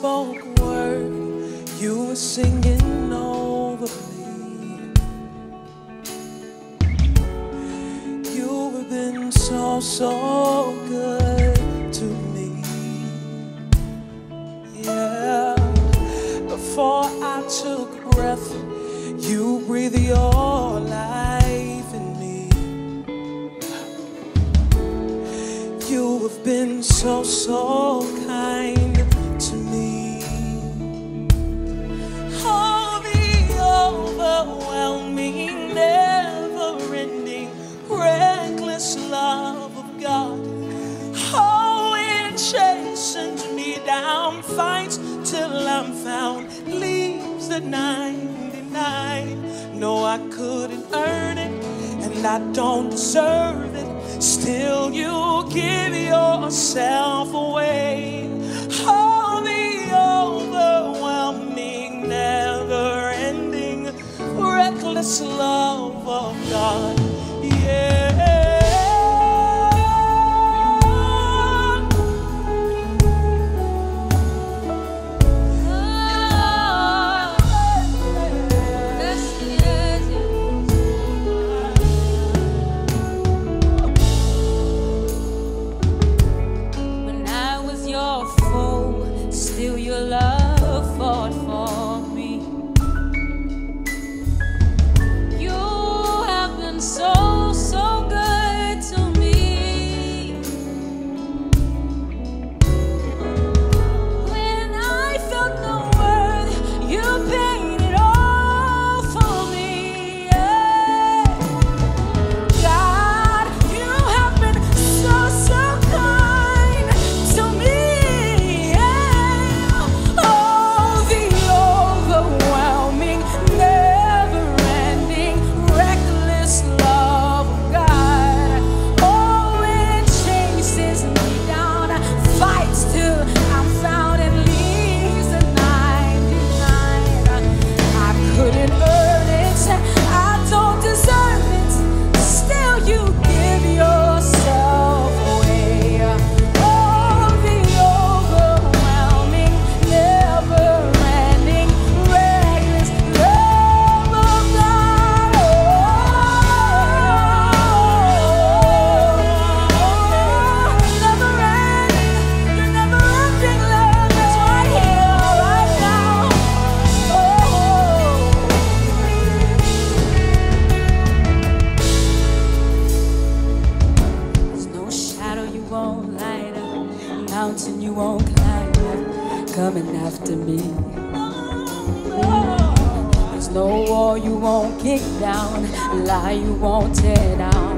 Spoke word, you were singing over me. You have been so, so good to me. Yeah. Before I took breath, you breathed your life in me. You have been so, so kind I'm found, leaves the 99. No, I couldn't earn it, and I don't deserve it. Still, you give yourself away. Oh, the overwhelming, never ending, reckless love of God. You won't climb coming after me. There's no wall you won't kick down, lie you won't tear down,